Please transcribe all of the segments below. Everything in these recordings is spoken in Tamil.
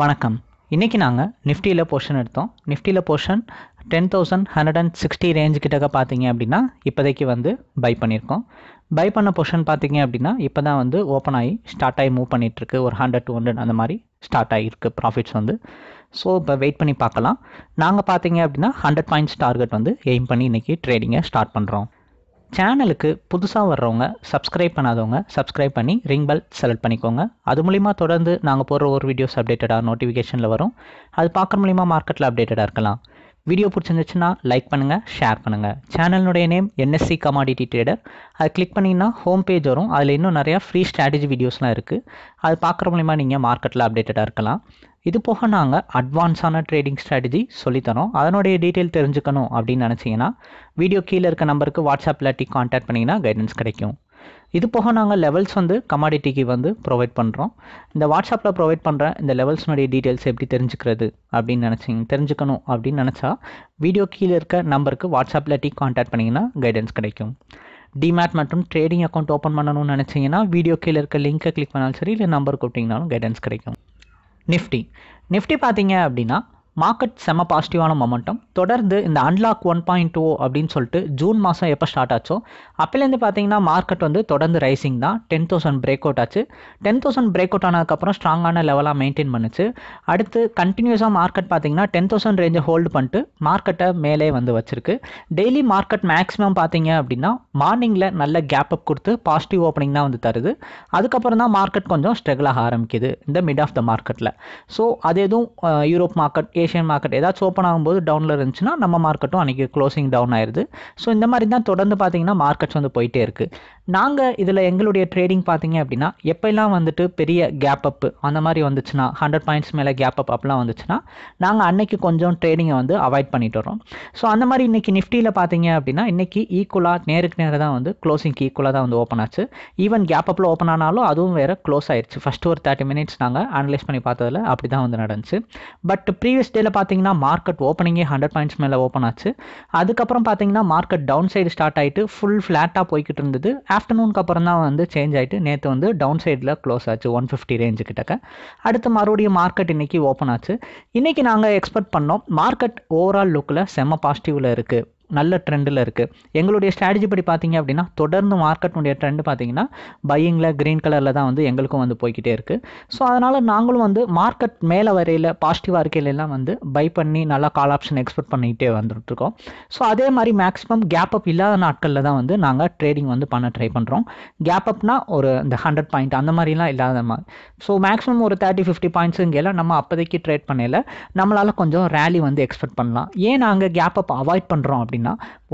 வணக்கம். இன்றைக்கி நாங்கள் நிஃப்டியில் போர்ஷன் எடுத்தோம். நிஃப்டியில் portion ten thousand hundred and sixty range கிட்டக்க பார்த்தீங்க அப்படின்னா இப்போதைக்கு வந்து பை பண்ணியிருக்கோம் பை பண்ண போர்ஷன் பார்த்தீங்க அப்படின்னா இப்போ தான் வந்து ஓப்பன் ஆகி ஸ்டார்ட் ஆகி மூவ் பண்ணிகிட்ருக்கு ஒரு ஹண்ட்ரட் டூ ஹண்ட்ரட் அந்த மாதிரி ஸ்டார்ட் ஆகிருக்கு ப்ராஃபிட்ஸ் வந்து. ஸோ இப்போ வெயிட் பண்ணி பார்க்கலாம். நாங்கள் பார்த்தீங்க அப்படின்னா ஹண்ட்ரட் பாயிண்ட்ஸ் டார்கெட் வந்து எய்ம் பண்ணி இன்றைக்கி ட்ரேடிங்கை ஸ்டார்ட் பண்ணுறோம் சேனலுக்கு புதுசாக வர்றவங்க சப்ஸ்கிரைப் பண்ணாதவங்க சப்ஸ்கிரைப் பண்ணி ரிங் பெல் செலக்ட் பண்ணிக்கோங்க. அது மூலிமா தொடர்ந்து நாங்கள் போடுற ஒரு வீடியோஸ் அப்டேட்டடாக நோட்டிஃபிகேஷனில் வரும். அது பார்க்குற மூலிமா மார்க்கெட்டில் அப்டேட்டடாக இருக்கலாம். வீடியோ பிடிச்சிருந்துச்சுன்னா லைக் பண்ணுங்கள் ஷேர் பண்ணுங்கள் சேனலுடைய நேம் என்எஸ்சி கமாடிட்டி ட்ரேடர் அதை கிளிக் பண்ணிங்கன்னா ஹோம் பேஜ் வரும். அதில் இன்னும் நிறையா ஃப்ரீ ஸ்ட்ராட்டஜி வீடியோஸ்லாம் இருக்குது அது பார்க்குற மூலிமா நீங்கள் மார்க்கெட்டில் அப்டேட்டடாக இருக்கலாம். இது போக நாங்கள் அட்வான்ஸான ட்ரேடிங் ஸ்ட்ராட்டஜி சொல்லித்தரோம். அதனுடைய டீட்டெயில் தெரிஞ்சுக்கணும் அப்படின்னு நினச்சிங்கன்னா வீடியோ கீழே இருக்க நம்பருக்கு வாட்ஸ்அப்பில் டி கான்டாக்ட் பண்ணிங்கன்னா கைடன்ஸ் கிடைக்கும். இது போக நாங்கள் லெவல்ஸ் வந்து கமாடிட்டிக்கு வந்து ப்ரொவைட் பண்ணுறோம் இந்த வாட்ஸ்அப்பில் ப்ரொவைட் பண்ணுற இந்த லெவல்ஸ்னுடைய டீட்டெயில்ஸ் எப்படி தெரிஞ்சுக்கிறது அப்படின்னு நினச்சிங்க தெரிஞ்சுக்கணும் அப்படின்னு நினச்சா வீடியோ கீழே இருக்க நம்பருக்கு வாட்ஸ்அப்பில் டீ கான்டாக்ட் பண்ணிங்கன்னா கைடன்ஸ் கிடைக்கும். டிமேட் மற்றும் ட்ரேடிங் அக்கௌண்ட் ஓப்பன் பண்ணணும்னு நினச்சிங்கன்னா வீடியோ கீழே இருக்க லிங்க்கை கிளிக் பண்ணாலும் சரி இல்லை நம்பர் கூப்பிட்டிங்கனாலும் கைடன்ஸ் கிடைக்கும். நிஃப்டி. நிஃப்டி பார்த்தீங்க அப்படின்னா மார்க்கெட் செம பாசிட்டிவான மொமெண்டம் தொடர்ந்து இந்த அன்லாக் ஒன் பாயிண்ட் டூ அப்படின்னு சொல்லிட்டு ஜூன் மாதம் எப்போ ஸ்டார்ட் ஆச்சோ அப்போலேருந்து பார்த்தீங்கன்னா மார்க்கெட் வந்து தொடர்ந்து ரைசிங் தான். டென் தௌசண்ட் பிரேக் அவுட் ஆச்சு டென் தௌசண்ட் பிரேக் அவுட் ஆனதுக்கப்புறம் ஸ்ட்ராங்கான லெவலாக மெயின்டைன் பண்ணுச்சு. அடுத்து கண்டினியூஸாக மார்க்கெட் பார்த்தீங்கன்னா டென் தௌசண்ட் ரேஞ்சை ஹோல்டு பண்ணிட்டு மார்க்கெட்டை மேலே வந்து வச்சிருக்கு. டெய்லி மார்க்கெட் மேக்ஸிமம் பார்த்தீங்க அப்படின்னா மார்னிங்கில் நல்ல கேப் அப் கொடுத்து பாசிட்டிவ் ஓப்பனிங் தான் வந்து தருது. அதுக்கப்புறம் தான் மார்க்கெட் கொஞ்சம் ஸ்ட்ரகிள் ஆக ஆரம்பிக்குது இந்த மிட் ஆஃப் த மார்க்கெட்டில் ஸோ அது எதுவும் யூரோப் மார்க்கெட் ஏஷியன் மார்க்கெட் ஏதாச்சும் ஓப்பன் ஆகும்போது டவுனில் இருந்துச்சுன்னா நம்ம மார்க்கெட்டும் அன்றைக்கி க்ளோசிங் டவுன் ஆயிடுது ஸோ இந்த மாதிரி தான் தொடர்ந்து பார்த்தீங்கன்னா மார்க்கெட்ஸ் வந்து போயிட்டே இருக்குது நாங்கள் இதில் எங்களுடைய ட்ரேடிங் பார்த்தீங்க அப்படின்னா எப்போல்லாம் வந்துட்டு பெரிய கேப் அப் அந்த மாதிரி வந்துச்சுன்னா ஹண்ட்ரட் பாயிண்ட்ஸ் மேலே கேப் அப் அப்படிலாம் வந்துச்சுன்னா நாங்கள் அன்னைக்கு கொஞ்சம் ட்ரேடிங்கை வந்து அவாய்ட் பண்ணிட்டு வரோம் ஸோ அந்த மாதிரி இன்றைக்கி நிஃப்டியில் பார்த்தீங்க அப்படின்னா இன்றைக்கி ஈக்குவலாக நேருக்கு நேராக தான் வந்து க்ளோசிங்க்கு ஈக்குவலாக தான் வந்து ஓப்பன் ஆச்சு. ஈவன் கேப் அப்பில் ஓப்பன் ஆனாலும் அதுவும் வேறு க்ளோஸ் ஆயிடுச்சு ஃபஸ்ட்டு ஒரு தேர்ட்டி மினிட்ஸ் நாங்கள் அனலைஸ் பண்ணி பார்த்ததில் அப்படி தான் வந்து நடந்துச்சு. பட் ப்ரீவியஸ் டேல பார்த்தீங்கன்னா மார்க்கெட் ஓப்பனிங்கே ஹண்ட்ரட் பாயிண்ட்ஸ் மேலே ஓப்பன் ஆச்சு. அதுக்கப்புறம் பார்த்தீங்கன்னா மார்க்கெட் டவுன் சைடு ஸ்டார்ட் ஆகிட்டு ஃபுல் ஃப்ளாட்டாக போய்கிட்டு இருந்தது. ஆஃப்டர்நூனுக்கு அப்புறம் தான் வந்து சேஞ்ச் ஆகிட்டு நேற்று வந்து டவுன் சைடில் க்ளோஸ் ஆச்சு ஒன் ஃபிஃப்டி ரேஞ்சு கிட்டக்க. அடுத்து மறுபடியும் மார்க்கெட் இன்றைக்கி ஓப்பன் ஆச்சு. இன்றைக்கி நாங்கள் எக்ஸ்பெக்ட் பண்ணோம் மார்க்கெட் ஓவரால் லுக்கில் செம்ம பாசிட்டிவில் இருக்குது நல்ல ட்ரெண்டில் இருக்குது எங்களுடைய ஸ்ட்ராட்டஜி படி பார்த்தீங்க அப்படின்னா தொடர்ந்து மார்க்கெட்டுடைய ட்ரெண்ட் பார்த்தீங்கன்னா பையிங்கில் க்ரீன் கலரில் தான் வந்து எங்களுக்கும் வந்து போய்கிட்டே இருக்குது ஸோ அதனால் நாங்களும் வந்து மார்க்கெட் மேலே வரையில் பாசிட்டிவாக இருக்கையிலெல்லாம் வந்து பை பண்ணி நல்லா கால் ஆப்ஷன் எக்ஸ்பெக்ட் பண்ணிக்கிட்டே வந்துட்டுருக்கோம் ஸோ அதே மாதிரி மேக்ஸிமம் கேப் அப் இல்லாத நாட்களில் தான் வந்து நாங்கள் ட்ரேடிங் வந்து பண்ண ட்ரை பண்ணுறோம் கேப் அப்னா ஒரு இந்த ஹண்ட்ரட் பாயிண்ட் அந்த மாதிரிலாம் இல்லாத மாதிரி ஸோ மேக்ஸிமம் ஒரு தேர்ட்டி ஃபிஃப்டி பாயிண்ட்ஸுங்கெல்லாம் நம்ம அப்போதைக்கு ட்ரேட் பண்ணல நம்மளால் கொஞ்சம் ரேலி வந்து எக்ஸ்பெக்ட் பண்ணலாம். ஏன் நாங்கள் கேப் அப் அவாய்ட் பண்ணுறோம் அப்படின்னு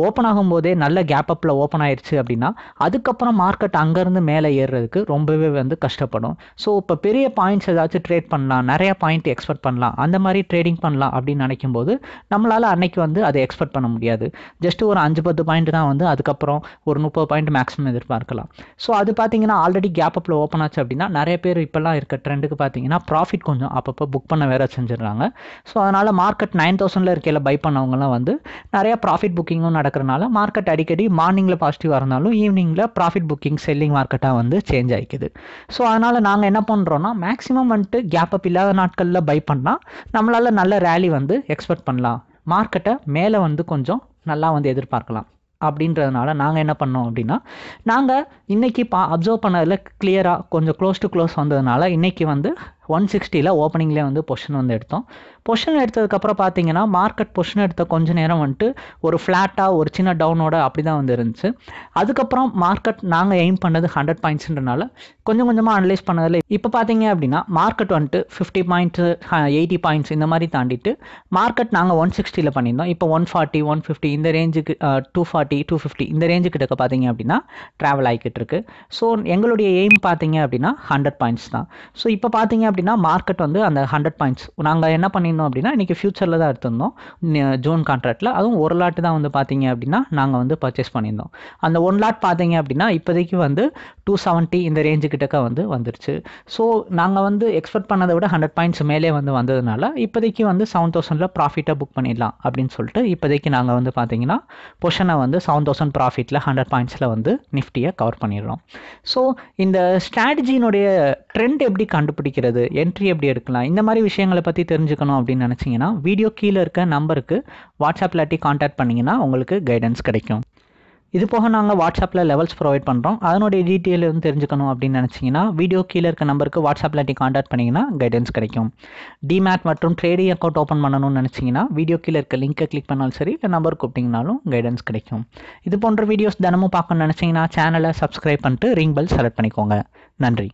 ஓப்பன் ஆகும்போதே நல்ல கேப் அப்பில் ஓப்பன் ஆயிடுச்சு அப்படின்னா அதுக்கப்புறம் மார்க்கெட் அங்கேருந்து மேலே ஏறுறதுக்கு ரொம்பவே வந்து கஷ்டப்படும். ஸோ இப்போ பெரிய பாயிண்ட்ஸ் ஏதாச்சும் ட்ரேட் பண்ணலாம் நிறைய பாயிண்ட் எக்ஸ்பெக்ட் பண்ணலாம் அந்த மாதிரி ட்ரேடிங் பண்ணலாம் அப்படின்னு நினைக்கும் போது நம்மளால் அன்னைக்கு வந்து அதை எக்ஸ்பெக்ட் பண்ண முடியாது. ஜஸ்ட் ஒரு அஞ்சு பத்து பாயிண்ட் தான் வந்து அதுக்கப்புறம் ஒரு முப்பது பாயிண்ட் மேக்ஸிமம் எதிர்பார்க்கலாம். ஸோ அது பார்த்தீங்கன்னா ஆல்ரெடி கேப் அப்பில் ஓப்பன் ஆச்சு அப்படின்னா நிறைய பேர் இப்போல்லாம் இருக்க ட்ரெண்டுக்கு பார்த்தீங்கன்னா ப்ராஃபிட் கொஞ்சம் அப்பப்போ புக் பண்ண வேற செஞ்சிடுறாங்க. ஸோ அதனால் மார்க்கெட் நைன் தௌசண்டில் இருக்கையில் பை பண்ணவங்கலாம் வந்து நிறைய ப்ராஃபிட் புக்கிங்கும் நடக்கிறனால மார்க்கெட் அடிக்கடி மார்னிங்கில் பாசிட்டிவாக இருந்தாலும் ஈவினிங்கில் ப்ராஃபிட் புக்கிங் செல்லிங் மார்க்கெட்டாக வந்து சேஞ்ச் ஆகிக்குது ஸோ அதனால் நாங்கள் என்ன பண்ணுறோன்னா மேக்ஸிமம் வந்துட்டு கேப் அப் இல்லாத நாட்களில் பை பண்ணால் நம்மளால் நல்ல ரேலி வந்து எக்ஸ்பெக்ட் பண்ணலாம். மார்க்கெட்டை மேலே வந்து கொஞ்சம் நல்லா வந்து எதிர்பார்க்கலாம். அப்படின்றதுனால நாங்கள் என்ன பண்ணோம் அப்படின்னா நாங்கள் இன்றைக்கி பா அப்சர்வ் பண்ணதில் கிளியராக கொஞ்சம் க்ளோஸ் டு க்ளோஸ் வந்ததுனால இன்றைக்கி வந்து ஒன் சிக்ஸ்டியில் ஓப்பனிங்லேயே வந்து பொஷன் வந்து எடுத்தோம். பொஷன் எடுத்ததுக்கப்புறம் பார்த்தீங்கன்னா மார்க்கெட் பொஷன் எடுத்த கொஞ்ச நேரம் வந்துட்டு ஒரு ஃப்ளாட்டாக ஒரு சின்ன டவுனோட அப்படி தான் வந்து இருந்துச்சு. அதுக்கப்புறம் மார்க்கெட் நாங்கள் எய்ம் பண்ணது ஹண்ட்ரட் பாயிண்ட்ஸ்ன்றனால கொஞ்சம் கொஞ்சமாக அனலைஸ் பண்ணதில் இப்போ பார்த்தீங்க அப்படின்னா மார்க்கெட் வந்துட்டு ஃபிஃப்டி பாயிண்ட்ஸு எயிட்டி பாயிண்ட்ஸ் இந்த மாதிரி தாண்டிட்டு மார்க்கெட் நாங்கள் ஒன் சிக்ஸ்டியில் பண்ணியிருந்தோம். இப்போ ஒன் ஃபார்ட்டி ஒன் ஃபிஃப்டி இந்த ரேஞ்சுக்கு டூ ஃபார்ட்டி டூ ஃபிஃப்டி இந்த ரேஞ்சு கிட்டக்க பார்த்தீங்க அப்படின்னா ட்ராவல் ஆகிக்கிட்டு இருக்கு. ஸோ எங்களுடைய எய்ம் பார்த்தீங்க அப்படின்னா ஹண்ட்ரட் பாயிண்ட்ஸ் தான். ஸோ இப்போ பார்த்தீங்க அப்படின்னா மார்க்கெட் வந்து அந்த ஹண்ட்ரட் பாயிண்ட்ஸ் நாங்கள் என்ன பண்ணியிருந்தோம் அப்படின்னா இன்றைக்கி ஃபியூச்சரில் தான் எடுத்திருந்தோம். ஜூன் கான்ட்ராக்டில் அதுவும் ஒரு லாட்டு தான் வந்து பார்த்தீங்க அப்படின்னா நாங்கள் வந்து பர்ச்சேஸ் பண்ணியிருந்தோம். அந்த ஒன் லாட் பார்த்தீங்க அப்படின்னா இப்போதைக்கு வந்து டூ செவன்ட்டி இந்த ரேஞ்சு கிட்டக்க வந்து வந்துருச்சு. ஸோ நாங்கள் வந்து எக்ஸ்பெக்ட் பண்ணதை விட ஹண்ட்ரட் பாயிண்ட்ஸ் மேலே வந்து வந்ததுனால இப்போதைக்கு வந்து செவன் தௌசண்டில் ப்ராஃபிட்டாக புக் பண்ணிடலாம் அப்படின்னு சொல்லிட்டு இப்போதைக்கு நாங்கள் வந்து பார்த்தீங்கன்னா பொஷனை வந்து செவன் தௌசண்ட் ப்ராஃபிட்டில் ஹண்ட்ரட் பாயிண்ட்ஸில் வந்து நிஃப்டியை கவர் பண்ணிடுறோம். ஸோ இந்த ஸ்ட்ராட்டஜியினுடைய ட்ரெண்ட் எப்படி கண்டுபிடிக்கிறது? என்ட்ரி எப்படி எடுக்கலாம் இந்த மாதிரி விஷயங்களை பற்றி தெரிஞ்சுக்கணும் அப்படின்னு நினச்சிங்கன்னா வீடியோ கீழே இருக்க நம்பருக்கு வாட்ஸ்அப் இல்லாட்டி காண்டாக்ட் பண்ணிங்கன்னா உங்களுக்கு கைடன்ஸ் கிடைக்கும். இது போக நாங்கள் வாட்ஸ்அப்பில் லெவல்ஸ் ப்ரொவைட் பண்ணுறோம் அதனுடைய டீட்டெயில் வந்து தெரிஞ்சுக்கணும் அப்படின்னு நினச்சிங்கன்னா வீடியோ கீழே இருக்க நம்பருக்கு வாட்ஸ்அப் இல்லாட்டி காண்டாக்ட் பண்ணிங்கன்னா கைடன்ஸ் கிடைக்கும். டிமேட் மற்றும் ட்ரேடிங் அக்கௌண்ட் ஓப்பன் பண்ணணும்னு நினச்சிங்கன்னா வீடியோ கீழே இருக்க லிங்கை கிளிக் பண்ணாலும் சரி இல்லை நம்பர் கூப்பிட்டிங்கனாலும் கைடன்ஸ் கிடைக்கும். இது போன்ற வீடியோஸ் தினமும் பார்க்கணும்னு நினச்சிங்கன்னா சேனலை சப்ஸ்கிரைப் பண்ணிட்டு ரிங் பெல் செலக்ட் பண்ணிக்கோங்க. நன்றி.